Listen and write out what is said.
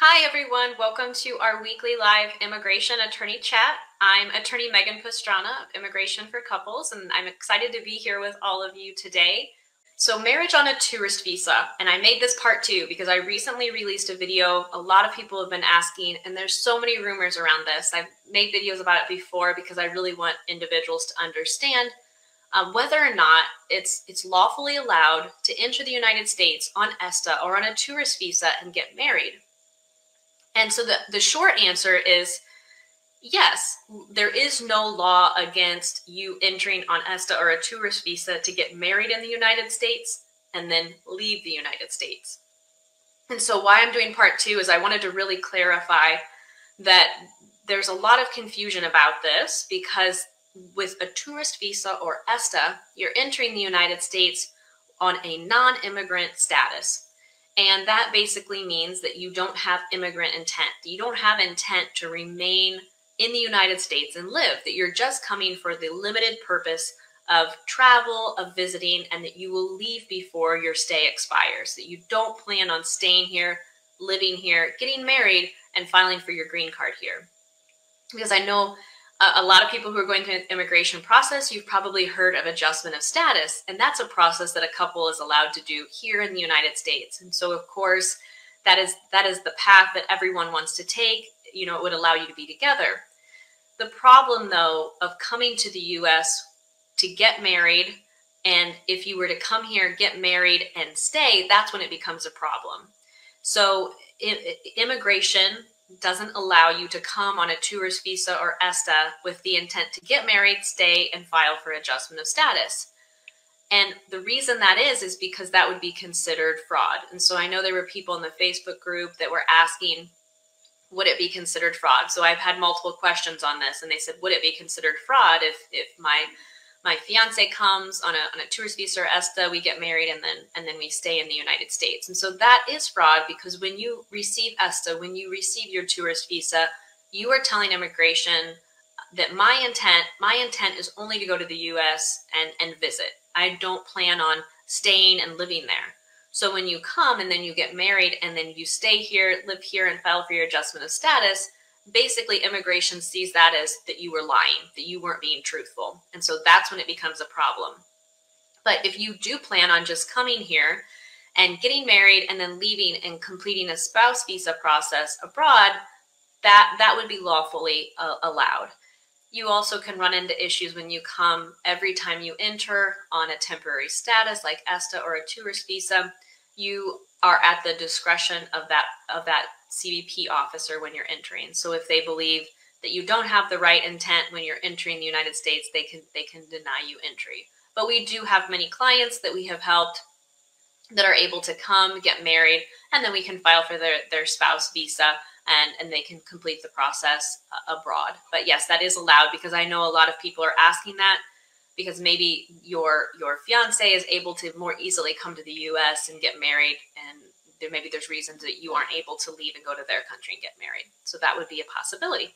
Hi, everyone. Welcome to our weekly live immigration attorney chat. I'm attorney Megan Pastrana of Immigration for Couples, and I'm excited to be here with all of you today. So, marriage on a tourist visa, and I made this part two because I recently released a video. A lot of people have been asking, and there's so many rumors around this. I've made videos about it before because I really want individuals to understand um, whether or not it's it's lawfully allowed to enter the United States on ESTA or on a tourist visa and get married. And so the, the short answer is yes, there is no law against you entering on ESTA or a tourist visa to get married in the United States and then leave the United States. And so why I'm doing part two is I wanted to really clarify that there's a lot of confusion about this because with a tourist visa or ESTA, you're entering the United States on a non immigrant status. And that basically means that you don't have immigrant intent. You don't have intent to remain in the United States and live, that you're just coming for the limited purpose of travel, of visiting, and that you will leave before your stay expires, that you don't plan on staying here, living here, getting married, and filing for your green card here. Because I know a, lot of people who are going through an immigration process, you've probably heard of adjustment of status, and that's a process that a couple is allowed to do here in the United States. And so, of course, that is that is the path that everyone wants to take. You know, it would allow you to be together. The problem, though, of coming to the U.S. to get married, and if you were to come here, get married, and stay, that's when it becomes a problem. So, immigration doesn't allow you to come on a tourist visa or ESTA with the intent to get married, stay, and file for adjustment of status. And the reason that is, is because that would be considered fraud. And so I know there were people in the Facebook group that were asking, would it be considered fraud? So I've had multiple questions on this, and they said, would it be considered fraud if if my my fiance comes on a, on a tourist visa or ESTA, we get married, and then and then we stay in the United States. And so that is fraud because when you receive ESTA, when you receive your tourist visa, you are telling immigration that my intent my intent is only to go to the U.S. and and visit. I don't plan on staying and living there. So when you come and then you get married and then you stay here, live here, and file for your adjustment of status, basically immigration sees that as that you were lying, that you weren't being truthful. And so that's when it becomes a problem. But if you do plan on just coming here and getting married and then leaving and completing a spouse visa process abroad, that that would be lawfully uh, allowed. You also can run into issues when you come every time you enter on a temporary status like ESTA or a tourist visa. You are at the discretion of that of that CBP officer when you're entering. So if they believe that you don't have the right intent when you're entering the United States, they can they can deny you entry. But we do have many clients that we have helped that are able to come, get married, and then we can file for their, their spouse visa and, and they can complete the process abroad. But yes, that is allowed because I know a lot of people are asking that because maybe your your fiance is able to more easily come to the US and get married and maybe there's reasons that you aren't able to leave and go to their country and get married. So that would be a possibility.